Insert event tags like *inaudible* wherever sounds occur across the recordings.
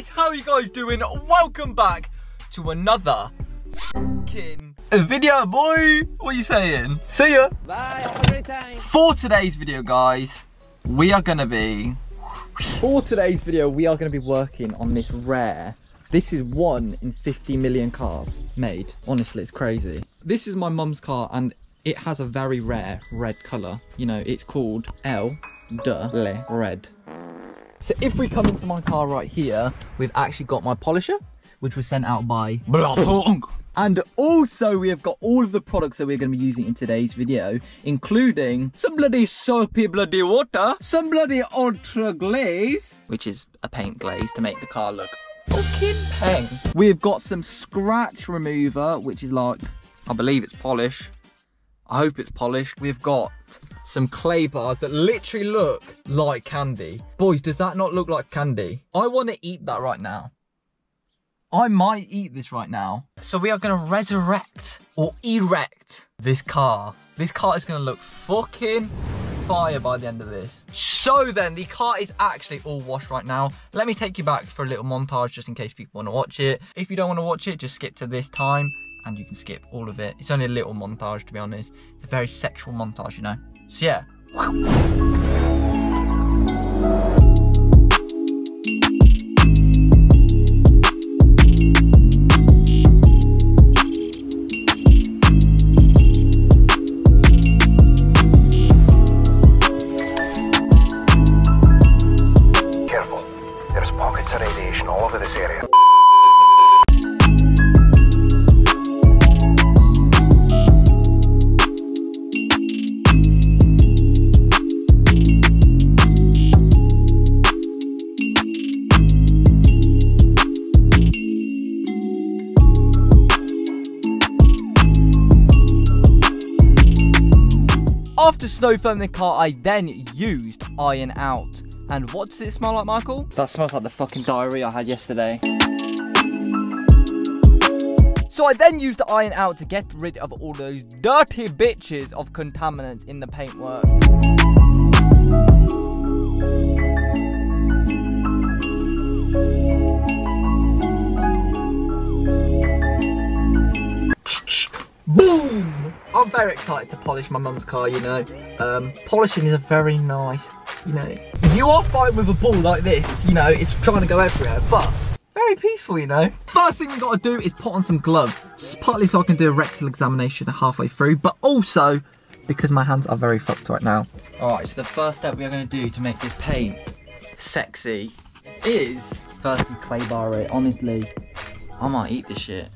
guys, how are you guys doing? Welcome back to another video, boy. What are you saying? See ya. Bye, have a great time. For today's video, guys, we are gonna be. For today's video, we are gonna be working on this rare. This is one in 50 million cars made. Honestly, it's crazy. This is my mum's car and it has a very rare red color. You know, it's called L de Le Red. So if we come into my car right here, we've actually got my polisher, which was sent out by and also we have got all of the products that we're going to be using in today's video, including some bloody soapy bloody water, some bloody ultra glaze, which is a paint glaze to make the car look fucking peng. We've got some scratch remover, which is like, I believe it's polish. I hope it's polished. We've got some clay bars that literally look like candy. Boys, does that not look like candy? I want to eat that right now. I might eat this right now. So we are going to resurrect or erect this car. This car is going to look fucking fire by the end of this. So then, the car is actually all washed right now. Let me take you back for a little montage just in case people want to watch it. If you don't want to watch it, just skip to this time and you can skip all of it. It's only a little montage to be honest. It's a very sexual montage, you know. So yeah. After snow foaming the car, I then used Iron Out. And what does it smell like, Michael? That smells like the fucking diarrhea I had yesterday. So I then used the Iron Out to get rid of all those dirty bitches of contaminants in the paintwork. Boom! I'm very excited to polish my mum's car, you know. Um, polishing is a very nice, you know. You are fine with a ball like this, you know, it's trying to go everywhere, but very peaceful, you know. First thing we've got to do is put on some gloves. Partly so I can do a rectal examination halfway through, but also because my hands are very fucked right now. All right, so the first step we are going to do to make this paint sexy is firstly clay bar it. Honestly, I might eat this shit.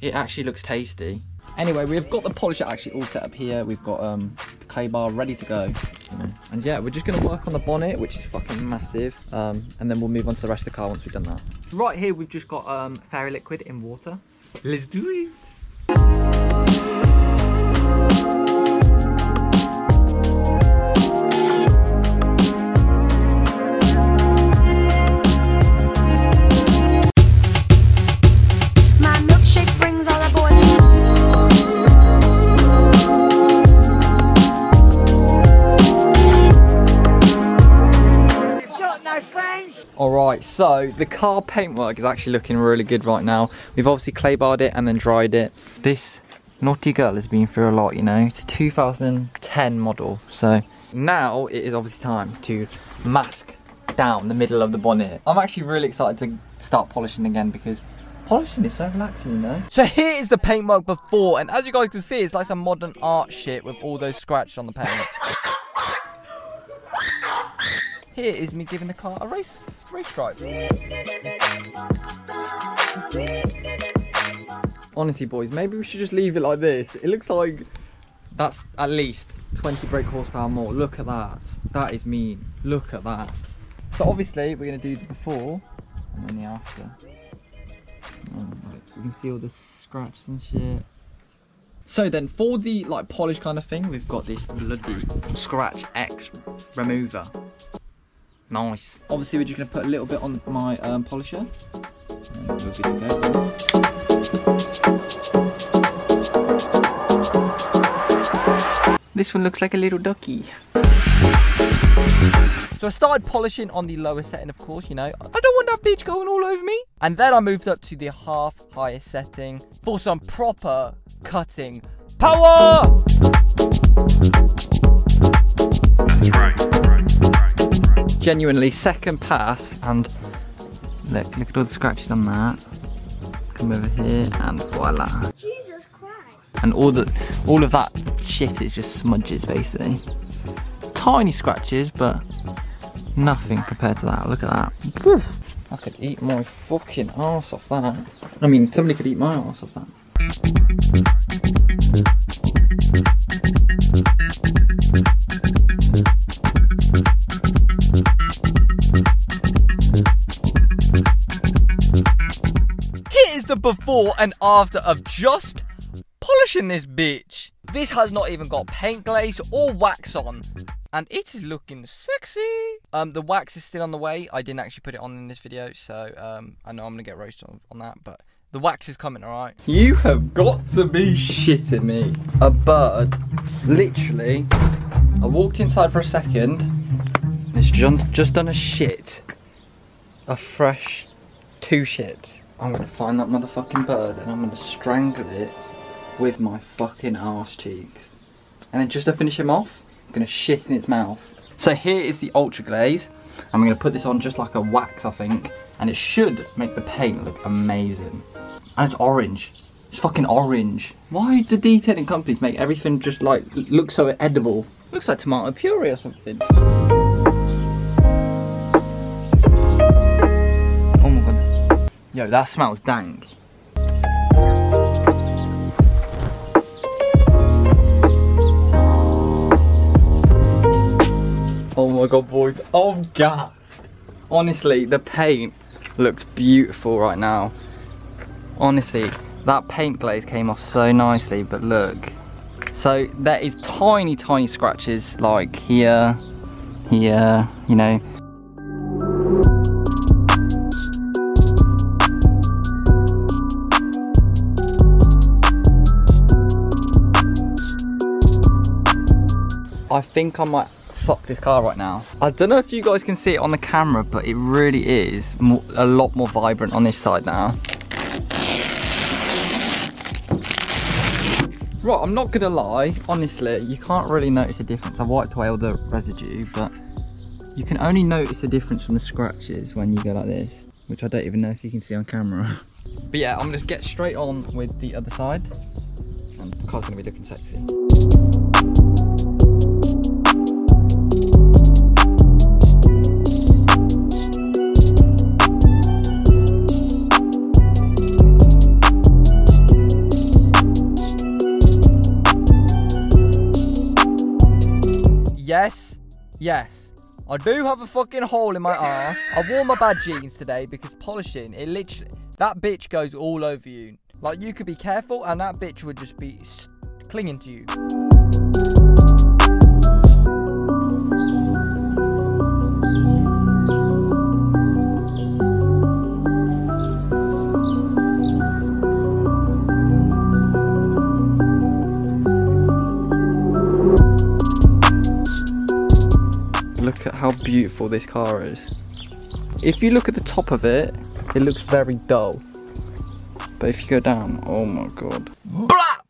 It actually looks tasty. Anyway, we've got the polisher actually all set up here. We've got um, the clay bar ready to go. And yeah, we're just gonna work on the bonnet, which is fucking massive. Um, and then we'll move on to the rest of the car once we've done that. Right here, we've just got um, fairy liquid in water. Let's do it. All right, so the car paintwork is actually looking really good right now. We've obviously clay barred it and then dried it. This naughty girl has been through a lot, you know. It's a 2010 model, so now it is obviously time to mask down the middle of the bonnet. I'm actually really excited to start polishing again because polishing is so relaxing, you know. So here is the paintwork before, and as you guys can see, it's like some modern art shit with all those scratches on the paint. *laughs* Here is me giving the car a race race stripe. Honestly, boys, maybe we should just leave it like this. It looks like that's at least 20 brake horsepower more. Look at that. That is mean. Look at that. So obviously, we're gonna do the before and then the after. Oh, you can see all the scratches and shit. So then, for the like polish kind of thing, we've got this bloody Scratch X remover. Nice. Obviously, we're just gonna put a little bit on my um, polisher. And we're good to go. This one looks like a little ducky. So I started polishing on the lower setting, of course, you know. I don't want that bitch going all over me. And then I moved up to the half highest setting for some proper cutting power. That's right, right, right, right. Genuinely second pass and look, look at all the scratches on that. Come over here and voila. Jesus Christ. And all the all of that shit is just smudges basically. Tiny scratches, but nothing compared to that. Look at that. I could eat my fucking ass off that. I mean, somebody could eat my ass off that. Before and after of just polishing this bitch. This has not even got paint glaze or wax on. And it is looking sexy. Um, the wax is still on the way. I didn't actually put it on in this video, so um, I know I'm gonna get roasted on, on that, but the wax is coming, alright? You have got to be shitting me. A bird, literally, I walked inside for a second, and it's just, just done a shit. A fresh two shits. I'm gonna find that motherfucking bird and I'm gonna strangle it with my fucking arse cheeks. And then just to finish him off, I'm gonna shit in its mouth. So here is the Ultra Glaze. I'm gonna put this on just like a wax, I think. And it should make the paint look amazing. And it's orange. It's fucking orange. Why do detailing companies make everything just like look so edible? Looks like tomato puree or something. Yo, that smells dank. Oh my god, boys. I'm gassed. Honestly, the paint looks beautiful right now. Honestly, that paint glaze came off so nicely, but look. So there is tiny, tiny scratches like here, here, you know. I think I might fuck this car right now. I don't know if you guys can see it on the camera, but it really is more, a lot more vibrant on this side now. Right, I'm not gonna lie, honestly, you can't really notice a difference. I wiped away all the residue, but you can only notice a difference from the scratches when you go like this, which I don't even know if you can see on camera. *laughs* But yeah, I'm gonna just get straight on with the other side, and the car's gonna be looking sexy. Yes. I do have a fucking hole in my arse. I wore my bad jeans today because polishing, it literally, that bitch goes all over you. Like, you could be careful and that bitch would just be clinging to you. Look at how beautiful this car is. If you look at the top of it, it looks very dull. But if you go down, oh my god. Blap!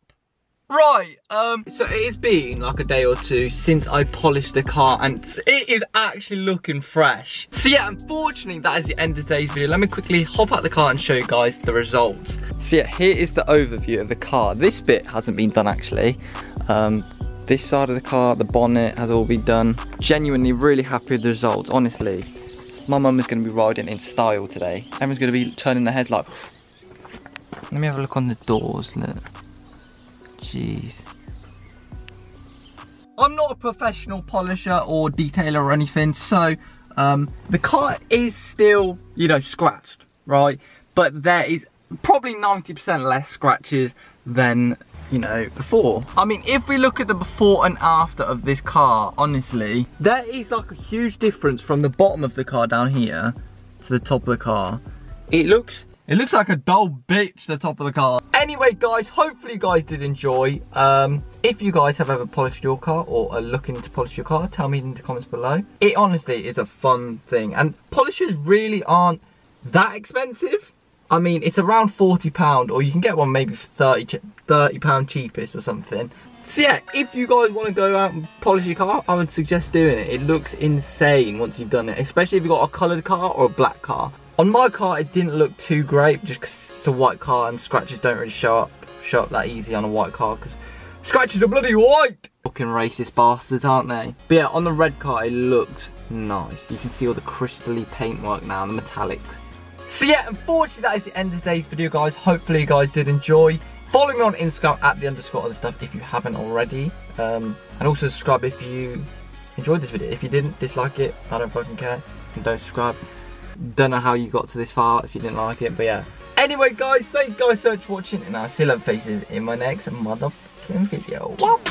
Right, um, so it has been like a day or two since I polished the car and it is actually looking fresh. So yeah, unfortunately that is the end of today's video. Let me quickly hop out the car and show you guys the results. So yeah, here is the overview of the car. This bit hasn't been done actually. Um, this side of the car, the bonnet has all been done. Genuinely really happy with the results, honestly. My mum is going to be riding in style today. Going to be turning their heads like... Let me have a look on the doors, look. Jeez. I'm not a professional polisher or detailer or anything, so um, the car is still, you know, scratched, right? But there is probably 90% less scratches than, you know, before. I mean, if we look at the before and after of this car, honestly, there is like a huge difference from the bottom of the car down here to the top of the car. It looks It looks like a dull bitch, the top of the car. Anyway, guys, hopefully you guys did enjoy. Um, if you guys have ever polished your car or are looking to polish your car, tell me in the comments below. It honestly is a fun thing. And polishers really aren't that expensive. I mean, it's around £40 or you can get one maybe for 30, 30 pound cheapest or something. So yeah, if you guys want to go out and polish your car, I would suggest doing it. It looks insane once you've done it, especially if you've got a coloured car or a black car. On my car, it didn't look too great just because it's a white car and scratches don't really show up, show up that easy on a white car because scratches are bloody white. Fucking racist bastards, aren't they? But yeah, on the red car, it looks nice. You can see all the crystally paintwork now, the metallics. So yeah, unfortunately that is the end of today's video, guys. Hopefully you guys did enjoy. Follow me on Instagram at the underscore other stuff if you haven't already. Um, and also subscribe if you enjoyed this video. If you didn't, dislike it. I don't fucking care. And don't subscribe. Don't know how you got to this far if you didn't like it, but yeah. Anyway, guys, thank you guys so much for watching, and I'll see you faces in my next motherfucking video. Whoop.